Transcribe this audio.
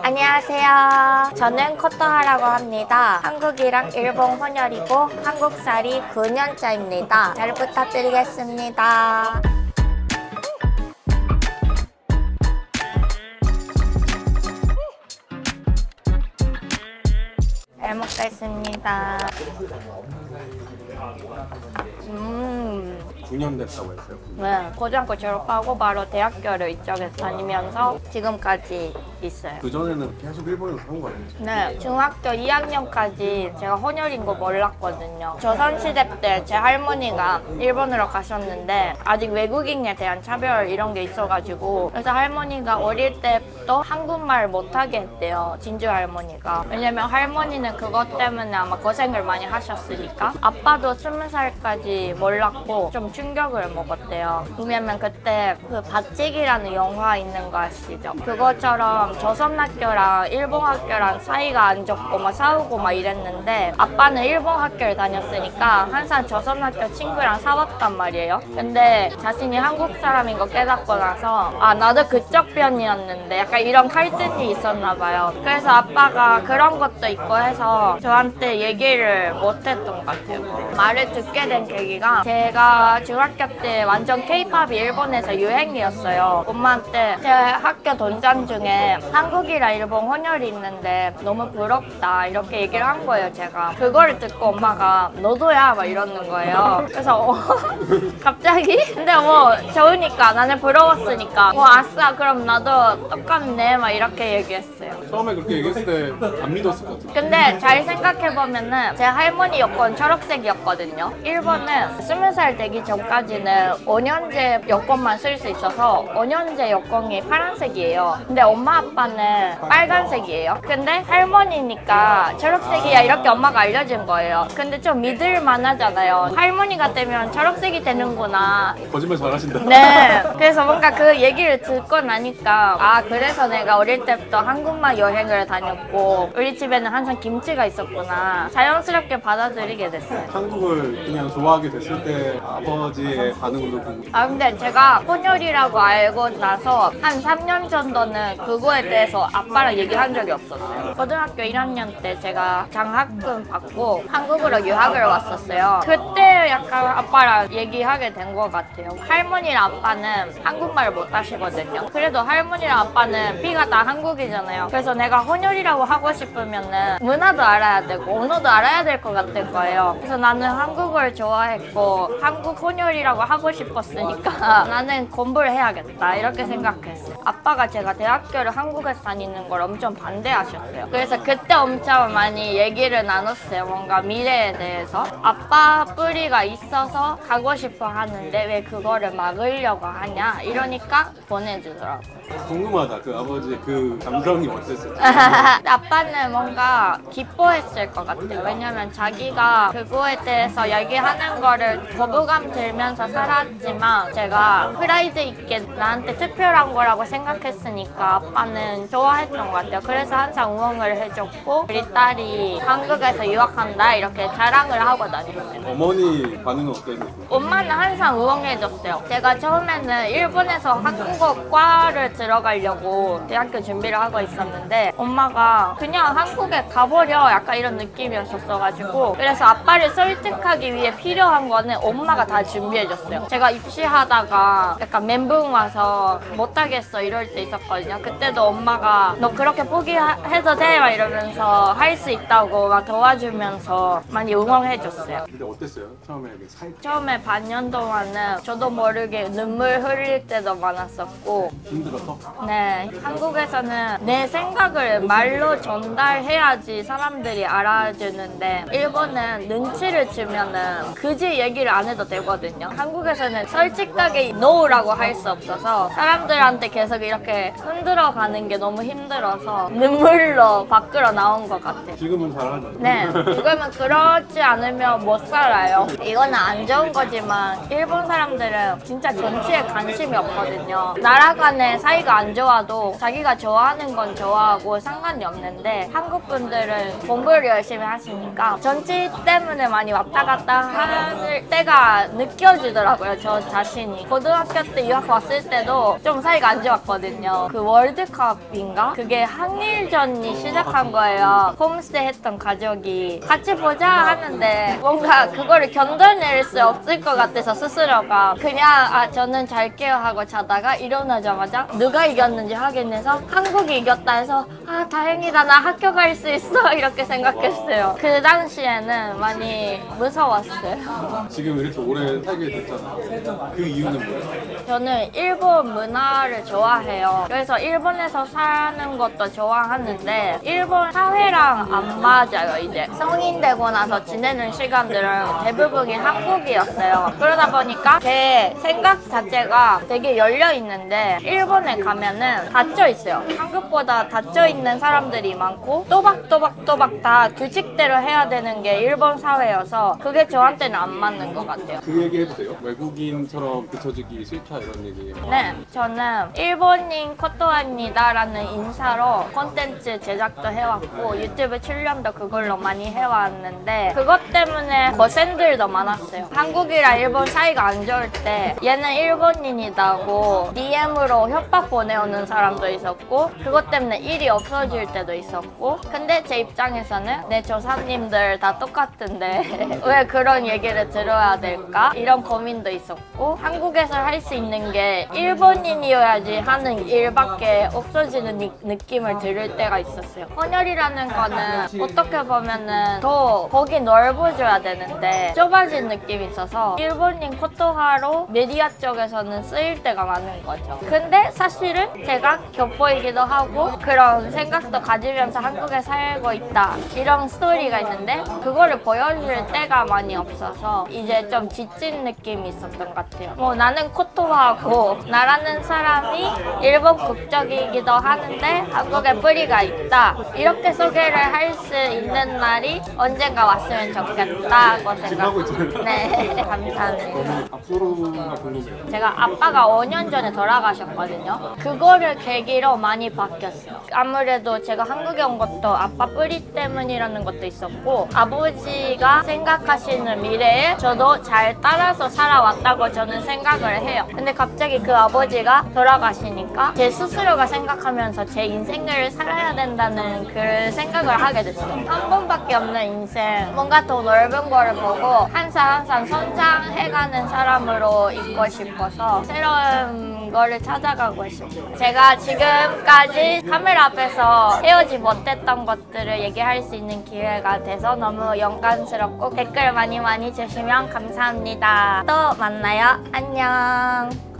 안녕하세요. 저는 코토하라고 합니다. 한국이랑 일본 혼혈이고 한국살이 9년차입니다. 잘 부탁드리겠습니다. 잘 먹겠습니다. 음. 9년 됐다고 했어요. 네, 고등학교 졸업하고 바로 대학교를 이쪽에서 다니면서 지금까지 있어요. 그 전에는 계속 일본에서 산거 아니에요? 네, 중학교 2학년까지 제가 혼혈인 거 몰랐거든요. 조선시대 때 제 할머니가 일본으로 가셨는데 아직 외국인에 대한 차별 이런 게 있어가지고 그래서 할머니가 어릴 때부터 한국말 못하게 했대요. 진주 할머니가. 왜냐면 할머니는 그것 때문에 아마 고생을 많이 하셨으니까 아빠도 스무 살까지 몰랐고 좀 충격을 먹었대요. 왜냐면 그때 그 바찌기라는 영화 있는 거 아시죠? 그것처럼 조선 학교랑 일본 학교랑 사이가 안 좋고 막 싸우고 막 이랬는데 아빠는 일본 학교를 다녔으니까 항상 조선 학교 친구랑 싸웠단 말이에요. 근데 자신이 한국 사람인 거 깨닫고 나서 아 나도 그쪽 편이었는데 약간 이런 갈등이 있었나 봐요. 그래서 아빠가 그런 것도 있고 해서 저한테 얘기를 못했던 것 같아요. 말을 듣게 된 계기가 제가 중학교 때 완전 케이팝이 일본에서 유행이었어요. 엄마한테 제 학교 동장 중에 한국이랑 일본 혼혈이 있는데 너무 부럽다 이렇게 얘기를 한 거예요 제가. 그걸 듣고 엄마가 너도야 막 이러는 거예요. 그래서 어, 갑자기? 근데 뭐 좋으니까 나는 부러웠으니까 뭐 아싸 그럼 나도 똑같네 막 이렇게 얘기했어요. 처음에 그렇게 얘기했을 때 안 믿었을 것 같아요. 근데 잘 생각해보면은 제 할머니 여권 초록색이었거든요. 일본은 스무 살 되기 전까지는 5년제 여권만 쓸 수 있어서 5년제 여권이 파란색이에요. 근데 엄마 아빠는 빨간색이에요. 근데 할머니니까 초록색이야 이렇게 엄마가 알려준 거예요. 근데 좀 믿을만 하잖아요. 할머니가 되면 초록색이 되는구나. 거짓말 잘하신다. 네. 그래서 뭔가 그 얘기를 듣고 나니까 아 그래서 내가 어릴 때부터 한국만 여행을 다녔고 우리 집에는 항상 김 치가 있었구나. 자연스럽게 받아들이게 됐어요. 한국을 그냥 좋아하게 됐을 때 아버지의 반응도 궁금. 아 근데 제가 혼혈이라고 알고 나서 한 3년 정도는 그거에 대해서 아빠랑 얘기한 적이 없었어요. 고등학교 1학년 때 제가 장학금 받고 한국으로 유학을 왔었어요. 그때 약간 아빠랑 얘기하게 된 것 같아요. 할머니랑 아빠는 한국말을 못 하시거든요. 그래도 할머니랑 아빠는 피가 다 한국이잖아요. 그래서 내가 혼혈이라고 하고 싶으면은 문화 도 알아야 되고 언어도 알아야 될 것 같은 거예요. 그래서 나는 한국을 좋아했고 한국 혼혈이라고 하고 싶었으니까 나는 공부를 해야겠다 이렇게 생각했어요. 아빠가 제가 대학교를 한국에서 다니는 걸 엄청 반대하셨어요. 그래서 그때 엄청 많이 얘기를 나눴어요. 뭔가 미래에 대해서 아빠 뿌리가 있어서 가고 싶어 하는데 왜 그거를 막으려고 하냐 이러니까 보내주더라고요. 궁금하다. 그 아버지의 그 감정이 어땠을지. 아빠는 뭔가 기뻐했을 것 같아요. 왜냐면 자기가 그거에 대해서 얘기하는 거를 거부감 들면서 살았지만 제가 프라이드 있게 나한테 투표한 거라고 생각했으니까 아빠는 좋아했던 것 같아요. 그래서 항상 응원을 해줬고 우리 딸이 한국에서 유학한다 이렇게 자랑을 하고 다녔어요. 어머니 반응은 어땠는지. 엄마는 항상 응원해줬어요. 제가 처음에는 일본에서 한국어과를 들어가려고 대학교 준비를 하고 있었는데 엄마가 그냥 한국에 가버려 약간 이런 느낌이었었어가지고 그래서 아빠를 설득하기 위해 필요한 거는 엄마가 다 준비해줬어요. 제가 입시하다가 약간 멘붕 와서 못하겠어 이럴 때 있었거든요. 그때도 엄마가 너 그렇게 포기해도 돼? 막 이러면서 할 수 있다고 막 도와주면서 많이 응원해줬어요. 근데 어땠어요? 처음에 그 사이 처음에 반년 동안은 저도 모르게 눈물 흘릴 때도 많았었고 힘들어서 네 한국에서는 내 생각을 말로 전달해야지 사람들이 알아주는데 일본은 눈치를 주면은 그지 얘기를 안 해도 되거든요 한국에서는 솔직하게 NO라고 할 수 없어서 사람들한테 계속 이렇게 흔들어 가는 게 너무 힘들어서 눈물로 밖으로 나온 것 같아요 지금은 잘하죠. 네, 지금은 그렇지 않으면 못 살아요. 이거는 안 좋은 거지만 일본 사람들은 진짜 정치에 관심이 없거든요. 나라 간의 사이가 안 좋아도 자기가 좋아하는 건 좋아하고 상관이 없는데 한국 분들은 공부를 열심히 하시니까 정치 때문에 많이 왔다 갔다 할 때가 느껴지더라고요. 저 자신이 고등학교 때 유학 왔을 때도 좀 사이가 안 좋았거든요. 갔거든요. 그 월드컵인가? 그게 한일전이 시작한 거예요. 홈스테이 했던 가족이 같이 보자 하는데 뭔가 그거를 견뎌낼 수 없을 것 같아서 스스로가 그냥 아 저는 잘게요 하고 자다가 일어나자마자 누가 이겼는지 확인해서 한국이 이겼다 해서 아 다행이다 나 학교 갈 수 있어 이렇게 생각했어요. 그 당시에는 많이 무서웠어요. 지금 이렇게 오래 살게 됐잖아요. 그 이유는 뭐예요? 저는 일본 문화를 좋아 해요. 그래서 일본에서 사는 것도 좋아하는데 일본 사회랑 안 맞아요, 이제. 성인 되고 나서 지내는 시간들은 대부분이 한국이었어요. 그러다 보니까 제 생각 자체가 되게 열려 있는데 일본에 가면은 닫혀 있어요. 한국보다 닫혀 있는 사람들이 많고 또박또박또박 다 규칙대로 해야 되는 게 일본 사회여서 그게 저한테는 안 맞는 것 같아요. 그 얘기 해도 돼요? 외국인처럼 비춰지기 싫다 이런 얘기. 네, 저는 일본 인 코토아입니다 라는 인사로 콘텐츠 제작도 해왔고 유튜브 출연도 그걸로 많이 해왔는데 그것 때문에 거센들도 많았어요. 한국이랑 일본 사이가 안 좋을 때 얘는 일본인이다고 DM으로 협박 보내오는 사람도 있었고 그것 때문에 일이 없어질 때도 있었고 근데 제 입장에서는 내 조사님들 다 똑같은데 왜 그런 얘기를 들어야 될까? 이런 고민도 있었고 한국에서 할 수 있는 게 일본인이어야지 하는 일밖에 없어지는 니- 느낌을 들을 때가 있었어요. 헌혈이라는 거는 어떻게 보면은 더 거기 넓어져야 되는데 좁아진 느낌이 있어서 일본인 코토하로 메디아 쪽에서는 쓰일 때가 많은 거죠. 근데 사실은 제가 겹보이기도 하고 그런 생각도 가지면서 한국에 살고 있다 이런 스토리가 있는데 그거를 보여줄 때가 많이 없어서 이제 좀 지친 느낌이 있었던 것 같아요. 뭐 나는 코토하고 나라는 사람이 일본 국적이기도 하는데 한국에 뿌리가 있다 이렇게 소개를 할 수 있는 날이 언젠가 왔으면 좋겠다고 지금 하고 생각. 있잖아요. 네, 감사합니다. 너무 앞으로가 궁금해요. 제가 아빠가 5년 전에 돌아가셨거든요. 그거를 계기로 많이 바뀌었어요. 아무래도 제가 한국에 온 것도 아빠 뿌리 때문이라는 것도 있었고 아버지가 생각하시는 미래에 저도 잘 따라서 살아왔다고 저는 생각을 해요. 근데 갑자기 그 아버지가 돌아가시 니까 제 스스로가 생각하면서 제 인생을 살아야 된다는 그 생각을 하게 됐어요. 한 번밖에 없는 인생, 뭔가 더 넓은 거를 보고 항상 항상 성장해가는 사람으로 있고 싶어서 새로운 거를 찾아가고 싶어요. 제가 지금까지 카메라 앞에서 헤어지 못했던 것들을 얘기할 수 있는 기회가 돼서 너무 영광스럽고 댓글 많이 많이 주시면 감사합니다. 또 만나요. 안녕.